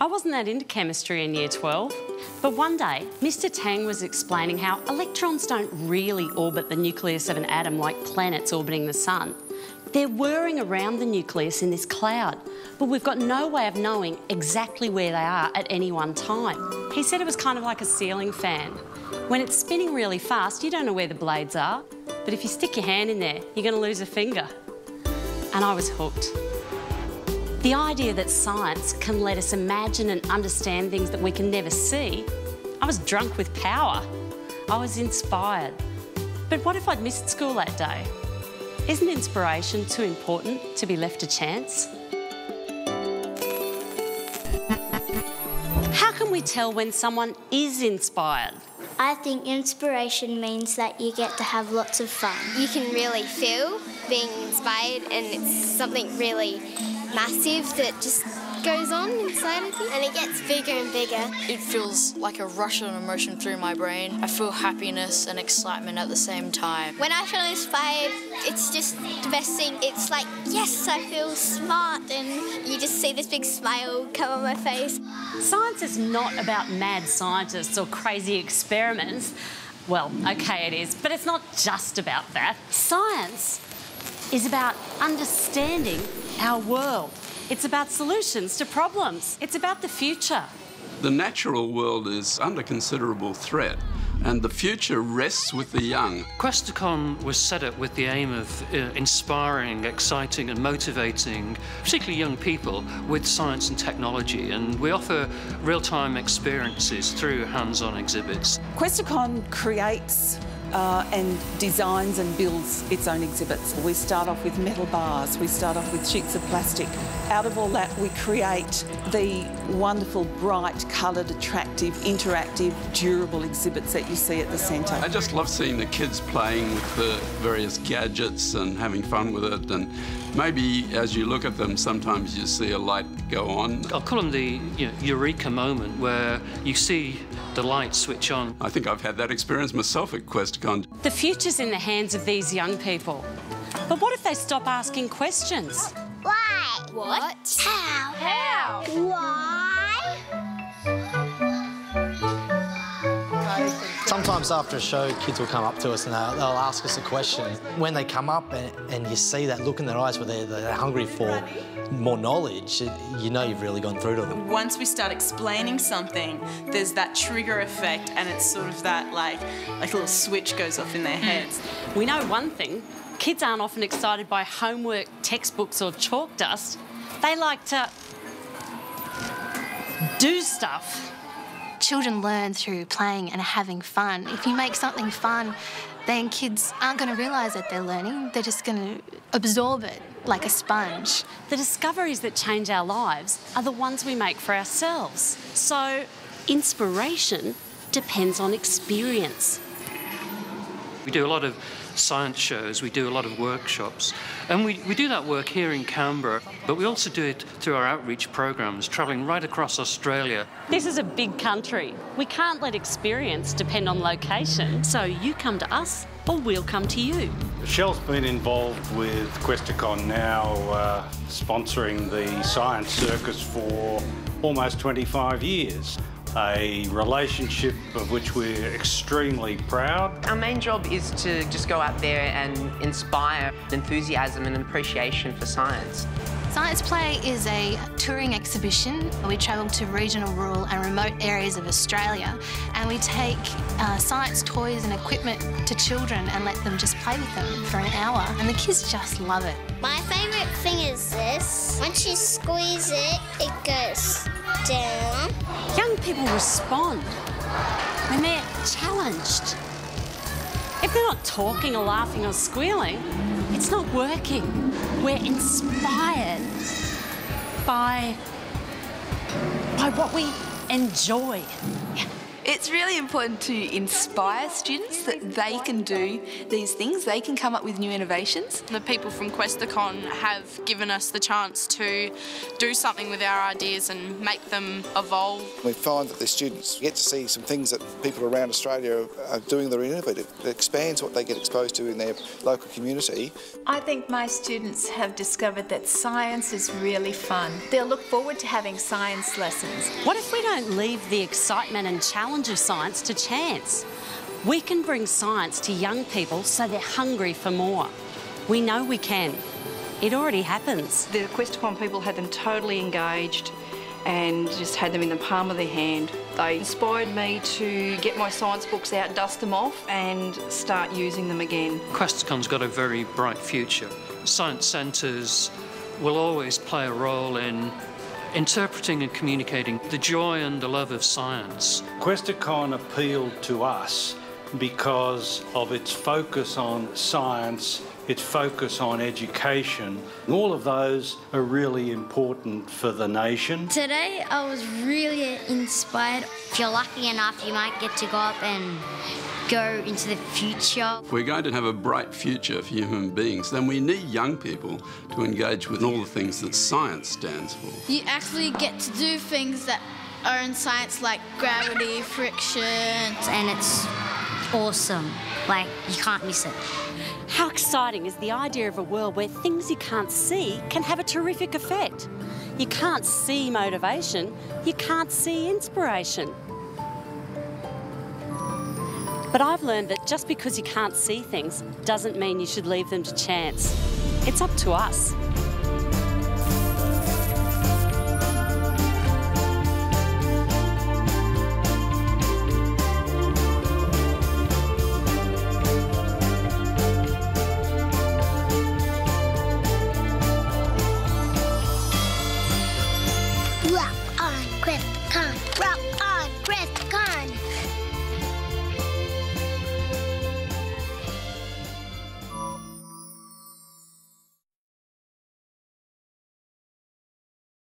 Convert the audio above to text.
I wasn't that into chemistry in year 12, but one day Mr Tang was explaining how electrons don't really orbit the nucleus of an atom like planets orbiting the sun. They're whirring around the nucleus in this cloud, but we've got no way of knowing exactly where they are at any one time. He said it was kind of like a ceiling fan. When it's spinning really fast, you don't know where the blades are, but if you stick your hand in there, you're going to lose a finger. And I was hooked. The idea that science can let us imagine and understand things that we can never see, I was drunk with power. I was inspired. But what if I'd missed school that day? Isn't inspiration too important to be left to chance? How can we tell when someone is inspired? I think inspiration means that you get to have lots of fun. You can really feel being inspired, and it's something really massive that just goes on inside of you and it gets bigger and bigger. It feels like a rush of emotion through my brain. I feel happiness and excitement at the same time. When I feel inspired, it's just the best thing. It's like, yes, I feel smart and you just see this big smile come on my face. Science is not about mad scientists or crazy experiments. Well, okay, it is, but it's not just about that. Science is about understanding our world. It's about solutions to problems. It's about the future. The natural world is under considerable threat and the future rests with the young. Questacon was set up with the aim of uh, inspiring, exciting and motivating, particularly young people, with science and technology. And we offer real-time experiences through hands-on exhibits. Questacon creates uh, and designs and builds its own exhibits. We start off with metal bars, we start off with sheets of plastic. Out of all that, we create the wonderful, bright, coloured, attractive, interactive, durable exhibits that you see at the centre. I just love seeing the kids playing with the various gadgets and having fun with it. And maybe as you look at them, sometimes you see a light go on. I'll call them the you know, eureka moment where you see the lights switch on. I think I've had that experience myself at Questacon. The future's in the hands of these young people. But what if they stop asking questions? Why? What? How? How? Why? Sometimes after a show, kids will come up to us and they'll, they'll ask us a question. When they come up and, and, you see that look in their eyes where they're, they're hungry for more knowledge, you know you've really gone through to them. Once we start explaining something, there's that trigger effect and it's sort of that like, like a little switch goes off in their Hmm. heads. We know one thing, kids aren't often excited by homework, textbooks or chalk dust. They like to do stuff. Children learn through playing and having fun. If you make something fun, then kids aren't going to realise that they're learning. They're just going to absorb it like a sponge. The discoveries that change our lives are the ones we make for ourselves. So, inspiration depends on experience. We do a lot of science shows, we do a lot of workshops, and we, we do that work here in Canberra, but we also do it through our outreach programs, travelling right across Australia. This is a big country. We can't let experience depend on location, so you come to us or we'll come to you. Shell's been involved with Questacon now, uh, sponsoring the Science Circus for almost 25 years. A relationship of which we're extremely proud. Our main job is to just go out there and inspire enthusiasm and appreciation for science. Science Play is a touring exhibition. We travel to regional, rural and remote areas of Australia and we take uh, science toys and equipment to children and let them just play with them for an hour and the kids just love it. My favourite thing is this. Once you squeeze it, it goes down. Young people respond when they're challenged. If they're not talking or laughing or squealing, it's not working. We're inspired by, by what we enjoy. It's really important to inspire students that they can do these things, they can come up with new innovations. The people from Questacon have given us the chance to do something with our ideas and make them evolve. We find that the students get to see some things that people around Australia are doing that are innovative. It expands what they get exposed to in their local community. I think my students have discovered that science is really fun. They'll look forward to having science lessons. What if we don't leave the excitement and challenge of science to chance? We can bring science to young people so they're hungry for more. We know we can. It already happens. The Questacon people had them totally engaged and just had them in the palm of their hand. They inspired me to get my science books out, dust them off and start using them again. Questacon's got a very bright future. Science centres will always play a role in interpreting and communicating the joy and the love of science. Questacon appealed to us because of its focus on science, its focus on education. All of those are really important for the nation. Today I was really inspired. If you're lucky enough, you might get to go up and go into the future. If we're going to have a bright future for human beings, then we need young people to engage with all the things that science stands for. You actually get to do things that are in science like gravity, friction. And it's awesome. Like, you can't miss it. How exciting is the idea of a world where things you can't see can have a terrific effect? You can't see motivation, you can't see inspiration. But I've learned that just because you can't see things doesn't mean you should leave them to chance. It's up to us. com.